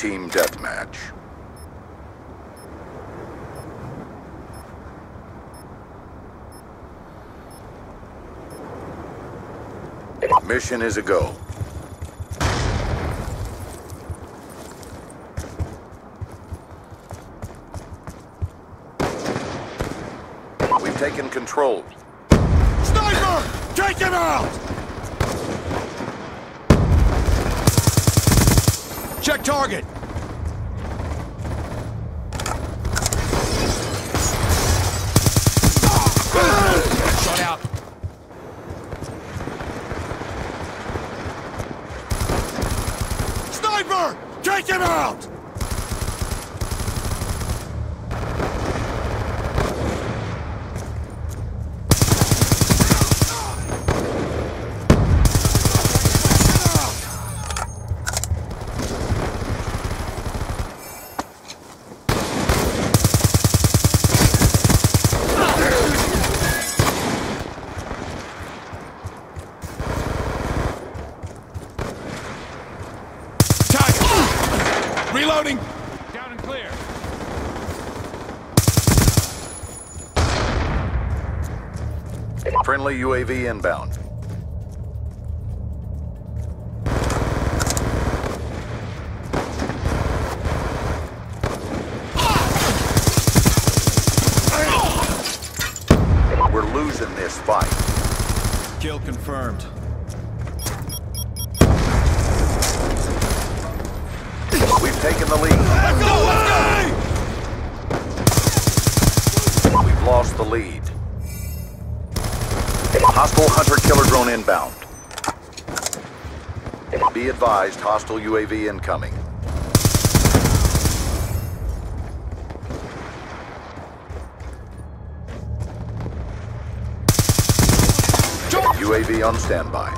Team Deathmatch. Mission is a go. We've taken control. Sniper! Take him out! Check target. Shot out. Sniper! Take him out! Target! Reloading! Down and clear. Friendly UAV inbound. We're losing this fight. Kill confirmed. We've taken the lead. Let's go! Let's go! We've lost the lead. Hostile hunter-killer drone inbound. Be advised, hostile UAV incoming. UAV on standby.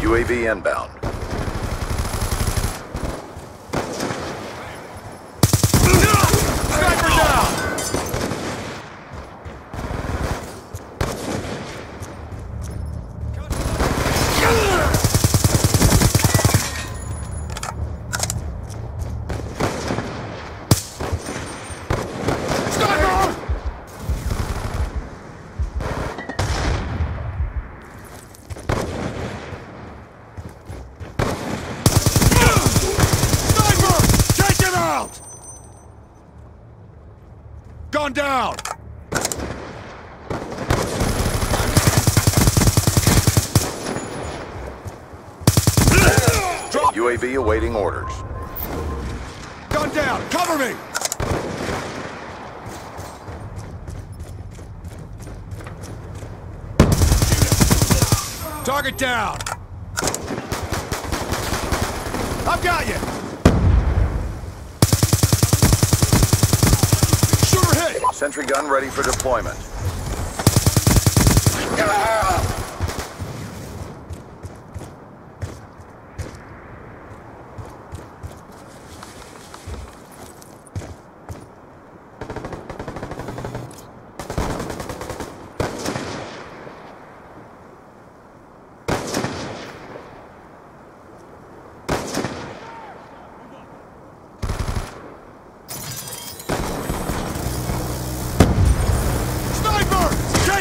UAV inbound. Sniper down! Sniper! Sniper! Take him out! Gone down! Drop! UAV awaiting orders. Gun down! Cover me! Target down! I've got you! Shooter hit! Sentry gun ready for deployment. Sniper!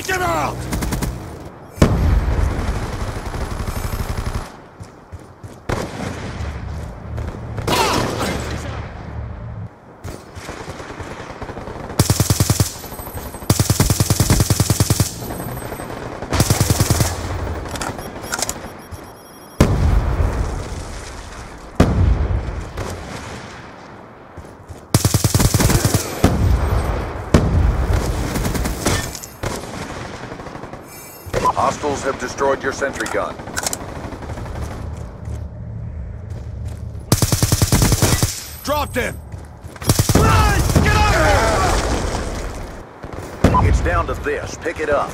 Him out! Hostiles have destroyed your sentry gun. Dropped him! Run! Get out of It's down to this. Pick it up.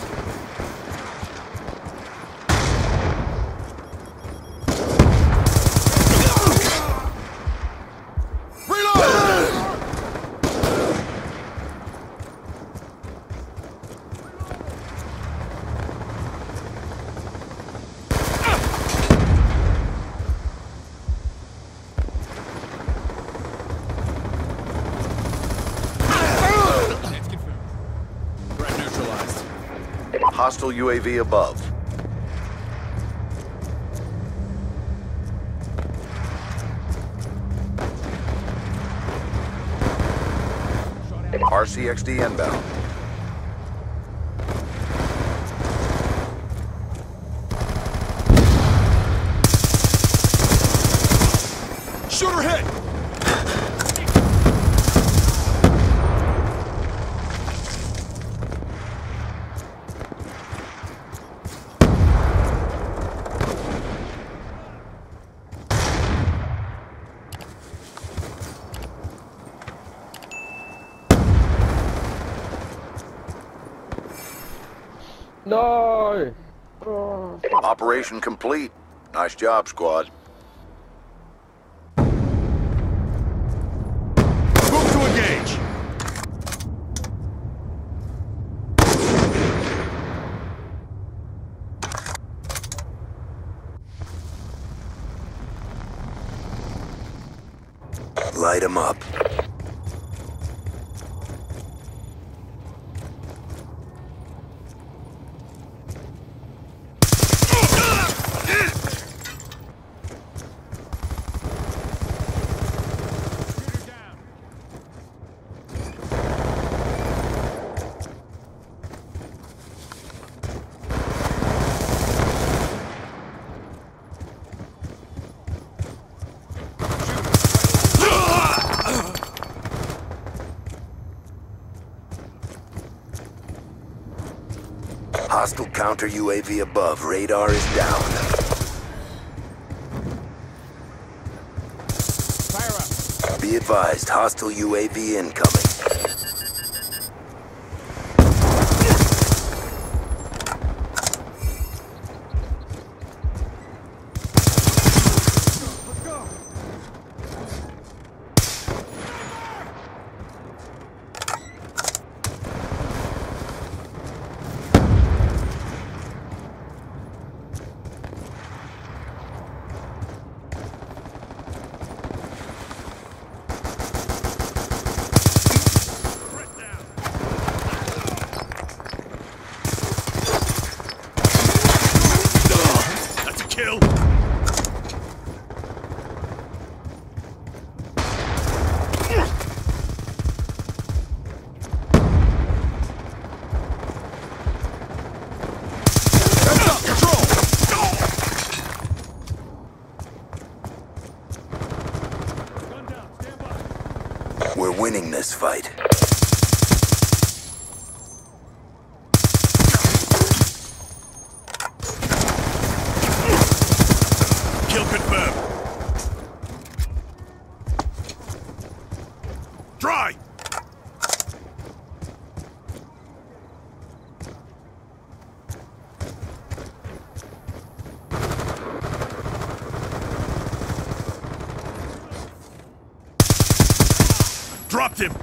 Hostile UAV above. RCXD inbound. Shooter hit! No! Operation complete. Nice job, squad. Move to engage! Light 'em up. Hostile counter UAV above. Radar is down. Fire up! Be advised, hostile UAV incoming. That's a kill! Heads up! Control! Gun down, stand by. We're winning this fight. Kill confirmed. Dry! Dropped him!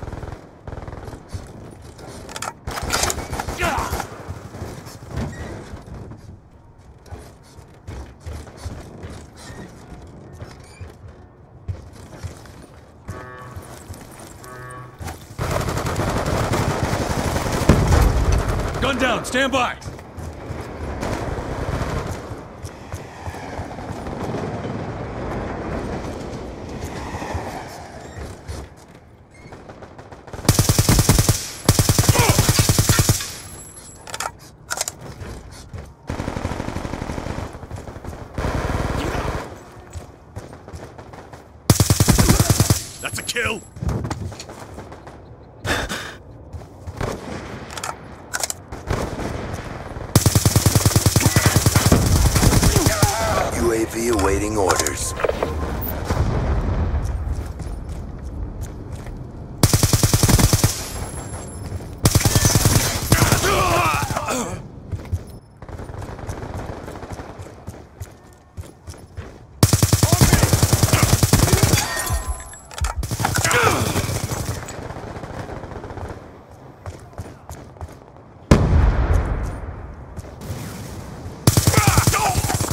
Gun down, stand by! That's a kill! UAV awaiting orders.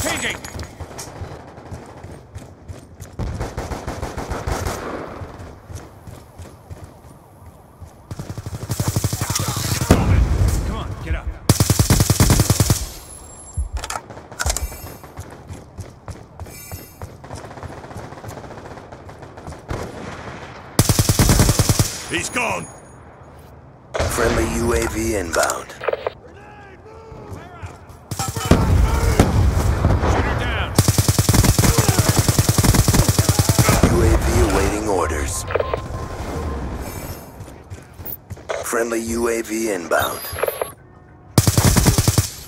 Changing! He's gone. Friendly UAV inbound. UAV awaiting orders. Friendly UAV inbound.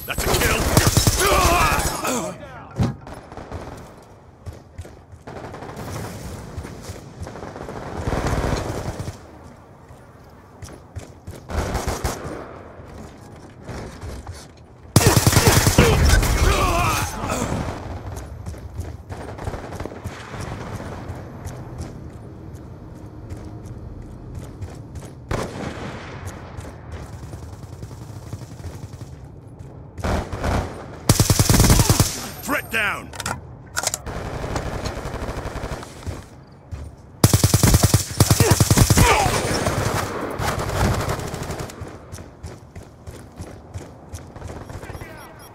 That's a kill. Threat down.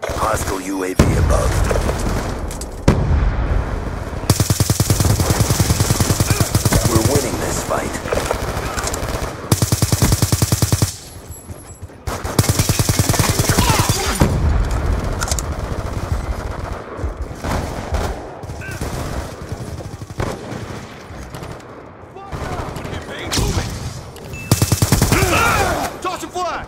Hostile UAV above. We're winning this fight. Toss a flag.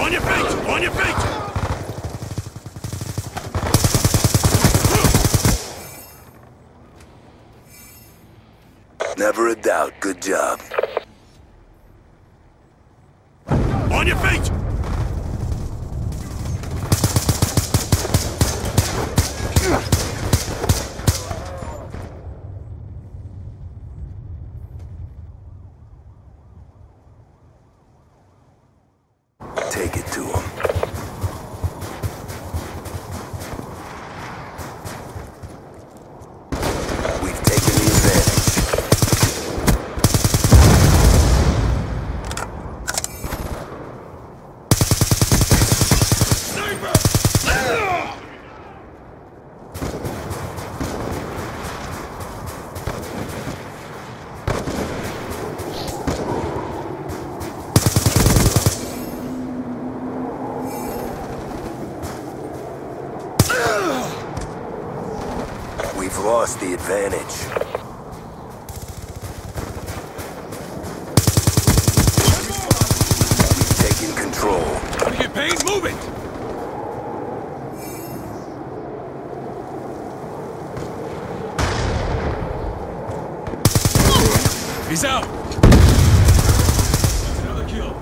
On your feet! On your feet! Never a doubt. Good job. On your feet! Take it to him. We've taken the advantage. We've lost the advantage. We've taken control. Want to get paid? Move it! He's out! That's another kill.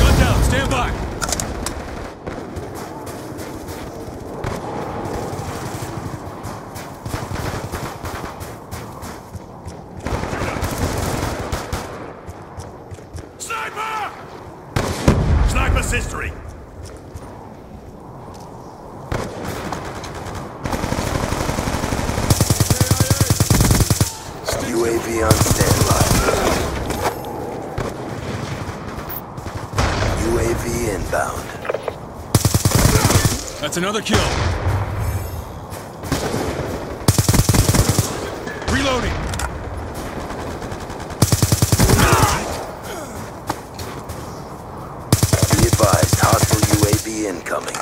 Gun down, stand by! Sniper! Sniper's history! UAV on standby. UAV inbound. That's another kill. Reloading. Be advised, hostile UAV incoming.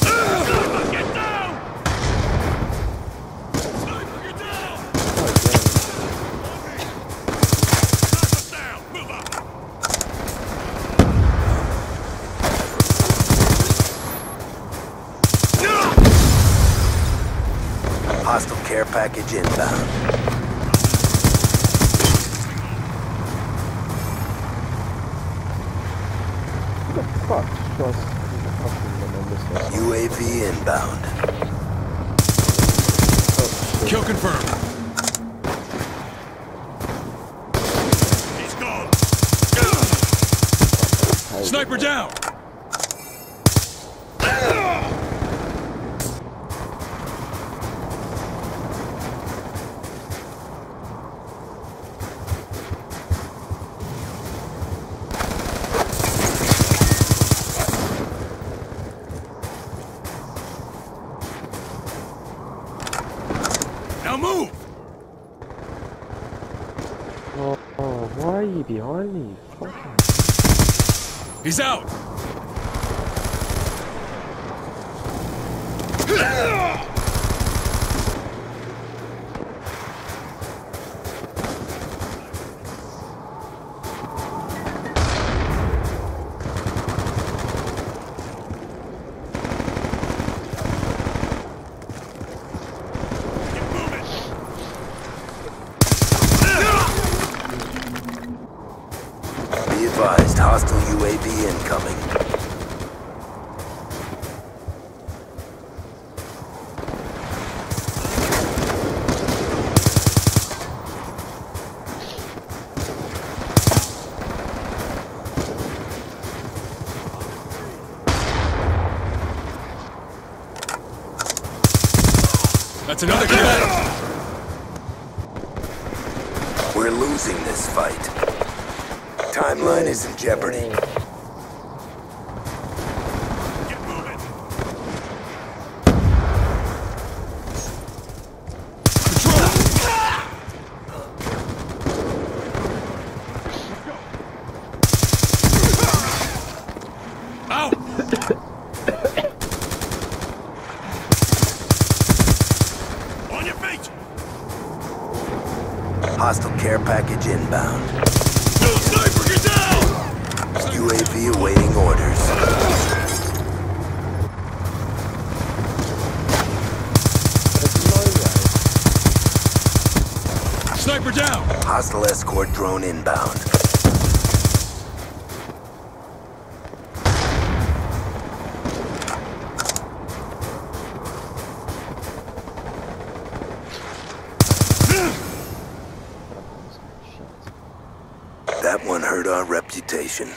Sniper, get down! Sniper, get down! Sniper's down! Move up! Hostile care package inbound. Who the fuck just fucking? UAV inbound. Kill confirmed. He's gone. Sniper down! Now move! Oh, oh, why are you behind me? Fucking. He's out! Get moving! Be advised, hostile UAV incoming. That's another kill! We're losing this fight. Timeline is in jeopardy. Get moving! Control! Out! On your feet! Hostile package inbound. No sniper, get down! UAV awaiting orders. There's no way. Sniper down! Hostile escort drone inbound. Our reputation.